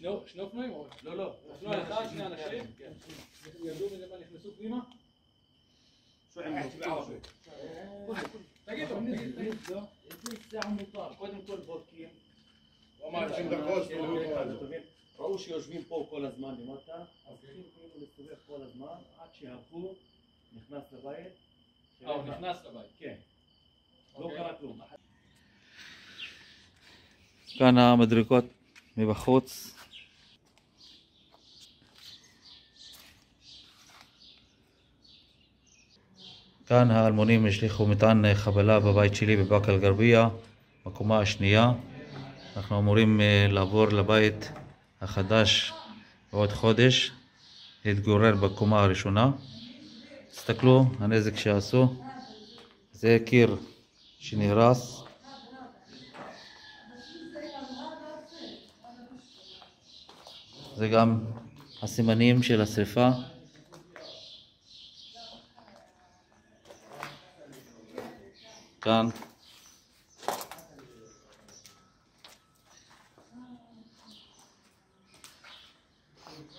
שני אופנועים? לא, לא. אופנוע אחד, שני אנשים? כן. ידעו מזה מה נכנסו פנימה? אה, תגידו, קודם כל בודקים. כן, כן, ראו שיושבים פה כל הזמן למטה, אז אוקיי. צריכים כאילו להסתובב כל הזמן עד שהבחור נכנס לבית. אה, הוא נכנס לבית. כן. לא אוקיי. קרה כלום. כאן המדרגות מבחוץ. כאן האלמונים השליכו מטען חבלה בבית שלי בבאקה אל-גרבייה, בקומה השנייה. אנחנו אמורים אה, לעבור לבית החדש בעוד חודש, להתגורר בקומה הראשונה. תסתכלו, הנזק שעשו. זה קיר שנהרס. זה גם הסימנים של השריפה. כאן.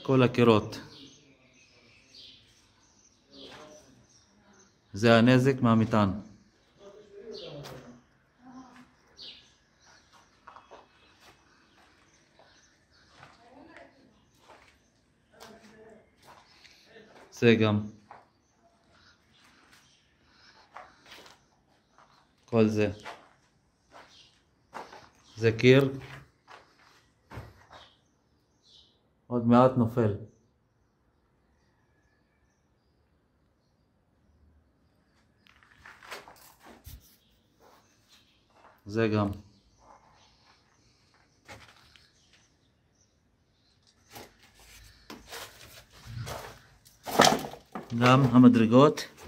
כל הקירות. זה הנזק מהמטען. זה גם. כל זה. זה קיר. עוד מעט נופל. זה גם. גם המדרגות.